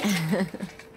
Ha ha ha.